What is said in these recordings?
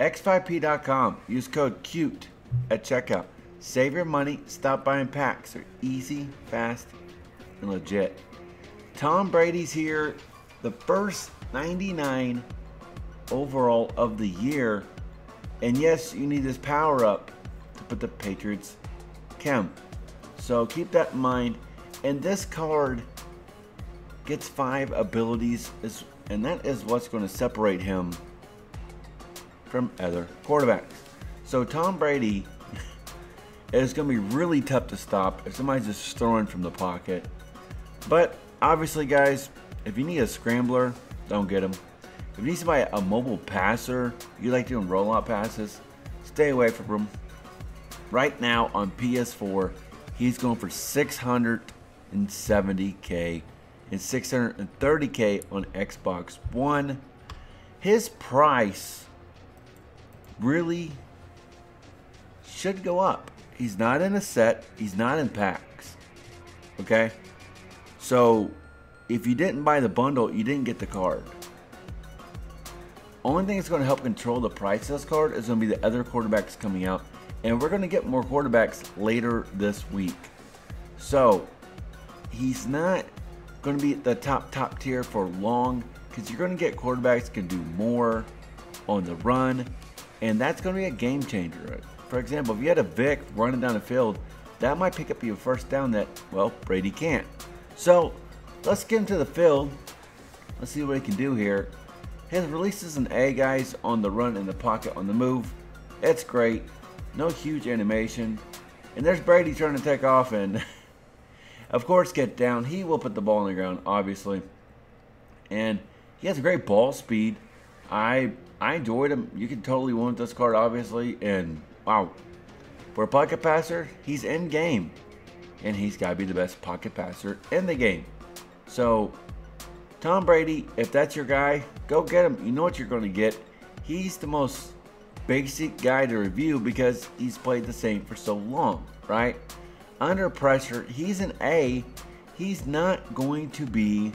x5p.com. Use code CUTE at checkout. Save your money. Stop buying packs. They're easy, fast, and legit. Tom Brady's here. The first 99 overall of the year. And yes, you need this power up to put the Patriots chem. So keep that in mind. And this card gets five abilities, and that is what's going to separate him from other quarterbacks. So Tom Brady is going to be really tough to stop if somebody's just throwing from the pocket. But obviously, guys, if you need a scrambler, don't get him. If you need somebody, a mobile passer, you like doing rollout passes, stay away from him. Right now on PS4, he's going for 670k and 630k on Xbox One. His price really should go up. He's not in a set, he's not in packs. Okay? So, if you didn't buy the bundle, you didn't get the card. Only thing that's going to help control the price of this card is going to be the other quarterbacks coming out. And we're going to get more quarterbacks later this week. So, he's not going to be at the top, top tier for long because you're going to get quarterbacks can do more on the run. And that's going to be a game changer. For example, if you had a Vic running down the field, that might pick up your first down that, well, Brady can't. So, let's get into the field. Let's see what he can do here. His releases is an A, guys, on the run in the pocket, on the move. It's great. No huge animation. And there's Brady trying to take off and, of course, get down. He will put the ball on the ground, obviously. And he has a great ball speed. I I enjoyed him. You can totally win this card, obviously. And, wow. For a pocket passer, he's in game. And he's got to be the best pocket passer in the game. So, Tom Brady, if that's your guy, go get him. You know what you're going to get. He's the most basic guy to review because he's played the same for so long, right? Under pressure, he's an A. He's not going to be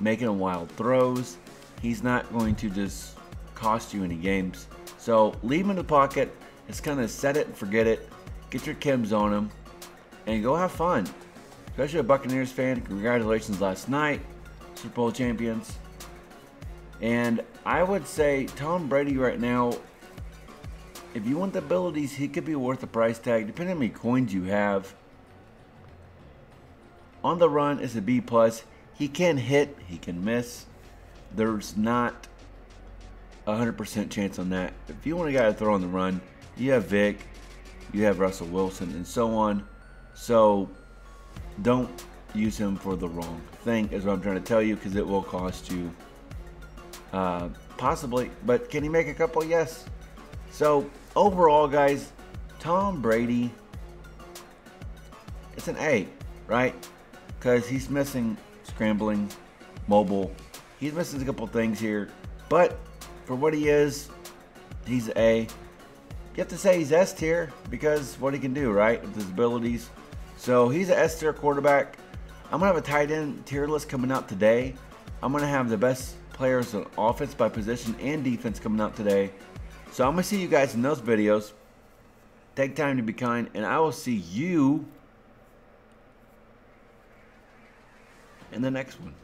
making wild throws. He's not going to just cost you any games. So leave him in the pocket. Just kind of set it and forget it. Get your chems on him and go have fun especially a Buccaneers fan. Congratulations last night, Super Bowl champions. And I would say Tom Brady right now, if you want the abilities, he could be worth the price tag, depending on how many coins you have. On the run is a B plus. He can hit, he can miss. There's not a hundred percent chance on that. If you want a guy to throw on the run, you have Vic, you have Russell Wilson, and so on. So don't use him for the wrong thing is what I'm trying to tell you because it will cost you uh, possibly but can he make a couple yes so overall guys Tom Brady it's an A right because he's missing scrambling mobile he's missing a couple things here but for what he is he's A you have to say he's S tier because what he can do right with his abilities so he's an S tier quarterback. I'm to have a tight end tier list coming out today. I'm going to have the best players on offense by position and defense coming out today. So I'm to see you guys in those videos. Take time to be kind, and I will see you in the next one.